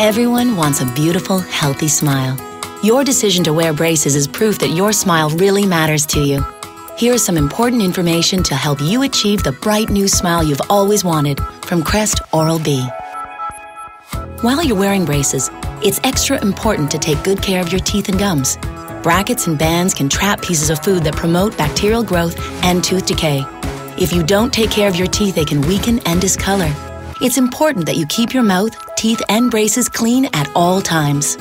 Everyone wants a beautiful, healthy smile. Your decision to wear braces is proof that your smile really matters to you. Here is some important information to help you achieve the bright new smile you've always wanted from Crest Oral-B. While you're wearing braces, it's extra important to take good care of your teeth and gums. Brackets and bands can trap pieces of food that promote bacterial growth and tooth decay. If you don't take care of your teeth, they can weaken and discolor. It's important that you keep your mouth, teeth, and braces clean at all times.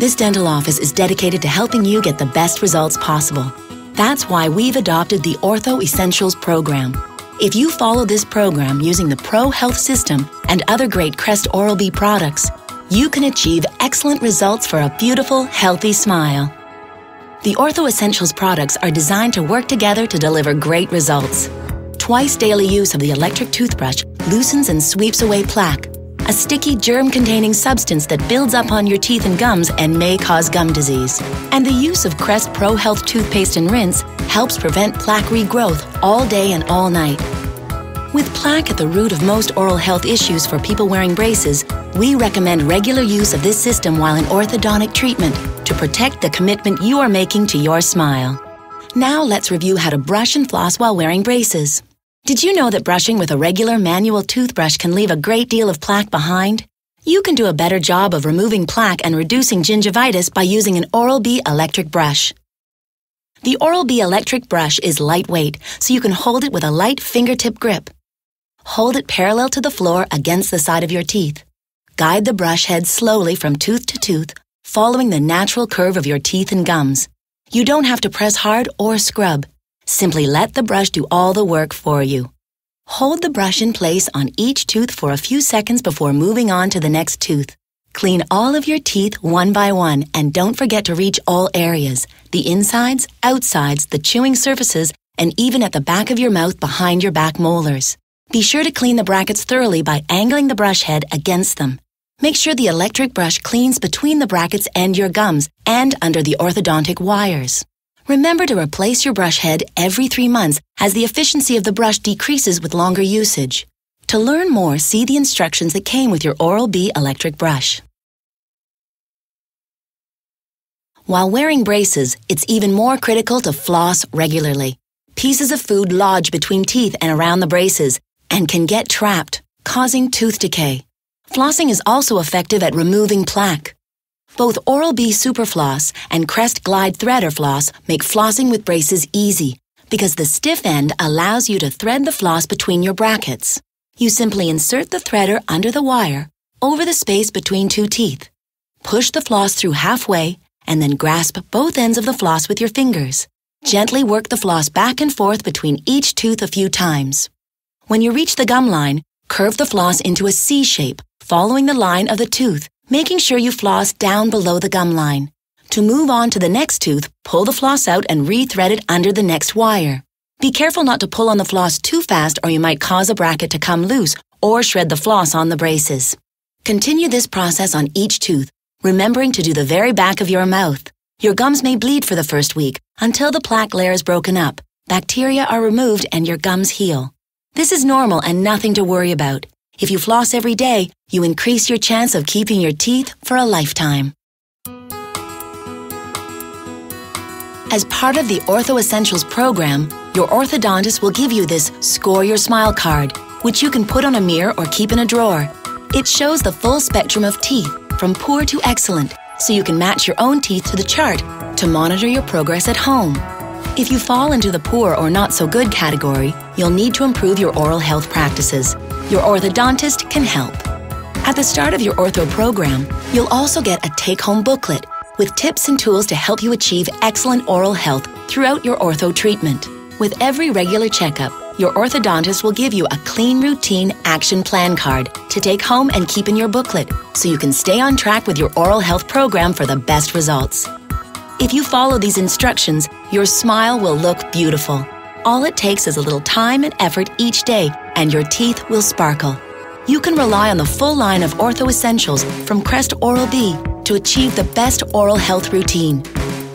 This dental office is dedicated to helping you get the best results possible. That's why we've adopted the Ortho Essentials program. If you follow this program using the Pro Health System and other great Crest Oral-B products, you can achieve excellent results for a beautiful, healthy smile. The Ortho Essentials products are designed to work together to deliver great results. Twice daily use of the electric toothbrush loosens and sweeps away plaque, a sticky germ-containing substance that builds up on your teeth and gums and may cause gum disease. And the use of Crest Pro Health toothpaste and rinse helps prevent plaque regrowth all day and all night. With plaque at the root of most oral health issues for people wearing braces, we recommend regular use of this system while in orthodontic treatment to protect the commitment you are making to your smile. Now let's review how to brush and floss while wearing braces. Did you know that brushing with a regular manual toothbrush can leave a great deal of plaque behind? You can do a better job of removing plaque and reducing gingivitis by using an Oral-B electric brush. The Oral-B electric brush is lightweight, so you can hold it with a light fingertip grip. Hold it parallel to the floor against the side of your teeth. Guide the brush head slowly from tooth to tooth, following the natural curve of your teeth and gums. You don't have to press hard or scrub. Simply let the brush do all the work for you. Hold the brush in place on each tooth for a few seconds before moving on to the next tooth. Clean all of your teeth one by one and don't forget to reach all areas the insides, outsides, the chewing surfaces, and even at the back of your mouth behind your back molars. Be sure to clean the brackets thoroughly by angling the brush head against them. Make sure the electric brush cleans between the brackets and your gums and under the orthodontic wires. Remember to replace your brush head every three months as the efficiency of the brush decreases with longer usage. To learn more, see the instructions that came with your Oral-B electric brush. While wearing braces, it's even more critical to floss regularly. Pieces of food lodge between teeth and around the braces and can get trapped, causing tooth decay. Flossing is also effective at removing plaque. Both Oral-B Superfloss and Crest Glide Threader Floss make flossing with braces easy because the stiff end allows you to thread the floss between your brackets. You simply insert the threader under the wire over the space between two teeth. Push the floss through halfway and then grasp both ends of the floss with your fingers. Gently work the floss back and forth between each tooth a few times. When you reach the gum line, curve the floss into a C shape, following the line of the tooth making sure you floss down below the gum line. To move on to the next tooth, pull the floss out and rethread it under the next wire. Be careful not to pull on the floss too fast or you might cause a bracket to come loose or shred the floss on the braces. Continue this process on each tooth, remembering to do the very back of your mouth. Your gums may bleed for the first week until the plaque layer is broken up, bacteria are removed, and your gums heal. This is normal and nothing to worry about. If you floss every day, you increase your chance of keeping your teeth for a lifetime. As part of the Ortho Essentials program, your orthodontist will give you this Score Your Smile card, which you can put on a mirror or keep in a drawer. It shows the full spectrum of teeth, from poor to excellent, so you can match your own teeth to the chart to monitor your progress at home. If you fall into the poor or not so good category, you'll need to improve your oral health practices. Your orthodontist can help. At the start of your ortho program, you'll also get a take-home booklet with tips and tools to help you achieve excellent oral health throughout your ortho treatment. With every regular checkup, your orthodontist will give you a clean routine action plan card to take home and keep in your booklet so you can stay on track with your oral health program for the best results. If you follow these instructions, your smile will look beautiful. All it takes is a little time and effort each day, and your teeth will sparkle. You can rely on the full line of Ortho Essentials from Crest Oral-B to achieve the best oral health routine.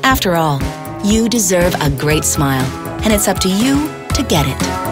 After all, you deserve a great smile, and it's up to you to get it.